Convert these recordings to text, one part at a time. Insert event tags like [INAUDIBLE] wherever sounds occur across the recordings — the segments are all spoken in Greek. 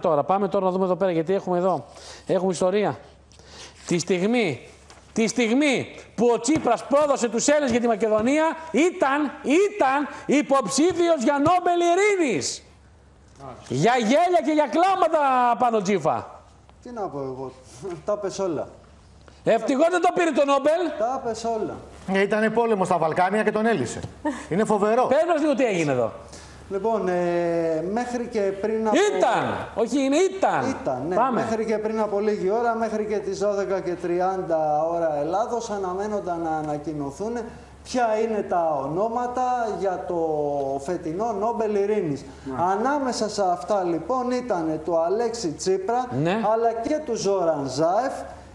τώρα, πάμε τώρα να δούμε εδώ πέρα γιατί έχουμε εδώ. Έχουμε ιστορία. Τη στιγμή, τη στιγμή που ο Τσίπρας πρόδωσε τους Έλληνες για τη Μακεδονία ήταν, ήταν υποψήφιος για Νόμπελ Ειρήνης. Για γέλια και για κλάματα πάνω Τσίφα. Τι να πω εγώ, τα πες όλα. Ευτυχώς δεν το πήρε το Νόμπελ. Τα πες όλα. Ήταν πόλεμος στα Βαλκάνια και τον έλυσε. [LAUGHS] Είναι φοβερό. Πες μας λίγο τι έγινε εδώ. Λοιπόν, ε, μέχρι και πριν από... Ήταν, όχι είναι ήταν. Ήταν, ναι. Πάμε. Μέχρι και πριν από λίγη ώρα, μέχρι και τις 12 και 30 ώρα Ελλάδος, αναμένονταν να ανακοινωθούν ποια είναι τα ονόματα για το φετινό Νόμπελ Ειρήνης. Ανάμεσα σε αυτά λοιπόν ήταν του Αλέξη Τσίπρα, Ναι. αλλά και του Ζόραν Ζάεφ,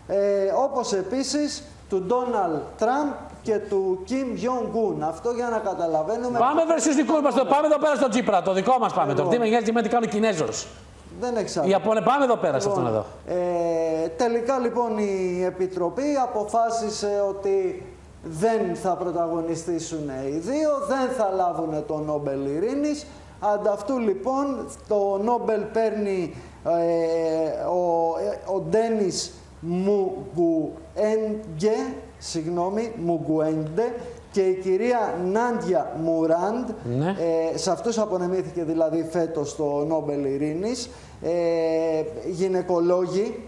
ε, όπως επίσης του Ντόναλτ Τραμπ και του Κιμ Jong-un. Αυτό για να καταλαβαίνουμε... Πάμε βρε στους δικούς μας, το- πάμε εδώ πέρα στο Τσίπρα, το δικό μας πάμε. Το Λοιπόν. τι με νοιάζει με τι κάνει ο Κινέζος. Δεν έχει Οι Ιαπωνέ, πάμε εδώ πέρα σε αυτόν εδώ. Ε, τελικά λοιπόν η Επιτροπή αποφάσισε ότι δεν θα πρωταγωνιστήσουν οι δύο, δεν θα λάβουν το Νόμπελ Ειρήνης. Ανταυτού λοιπόν το Νόμπελ παίρνει ε, ο, ε, ο Ντένις Μουγκουέντγκε, συγγνώμη, Μουγκουέντγκε και η κυρία Νάντια Μουράντ, Ναι. ε, σε αυτούς απονεμήθηκε δηλαδή φέτος το Νόμπελ Ειρήνης, ε, γυναικολόγοι,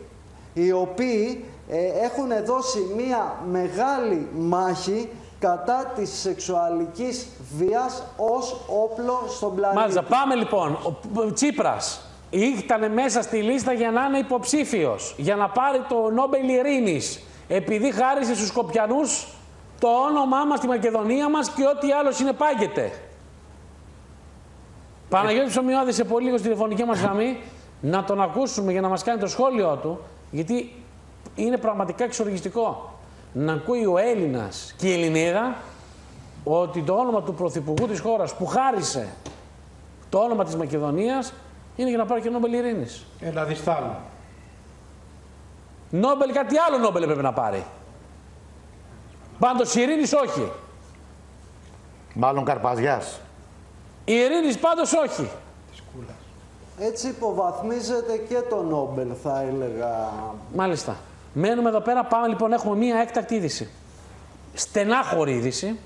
οι οποίοι ε, έχουν δώσει μία μεγάλη μάχη κατά της σεξουαλικής βίας ως όπλο στον πλανήτη. Μάλιστα, πάμε λοιπόν. Ο Τσίπρας ήταν μέσα στη λίστα για να είναι υποψήφιος, για να πάρει το Νόμπελ Ειρήνης, επειδή χάρισε στους Σκοπιανούς το όνομά μας, τη Μακεδονία μας και ό,τι άλλο συνεπάγεται. Παναγιώτης Ψωμιώδη σε πολύ λίγο στη τηλεφωνική μας γραμμή να τον ακούσουμε για να μας κάνει το σχόλιο του, γιατί είναι πραγματικά εξοργιστικό να ακούει ο Έλληνας και η Ελληνίδα ότι το όνομα του Πρωθυπουργού της χώρας που χάρισε το όνομα της Μακεδονίας είναι για να πάρει και Νόμπελ Ειρήνης. Έλα διστάλου. Νόμπελ κάτι άλλο Νόμπελ έπρεπε να πάρει. Πάντως η Ειρήνης όχι. Μάλλον Καρπαζιάς. Η Ειρήνης πάντως όχι. Έτσι υποβαθμίζεται και το Νόμπελ θα έλεγα. Μάλιστα. Μένουμε εδώ πέρα, πάμε λοιπόν, έχουμε μία έκτακτη είδηση. Στενάχωρη είδηση,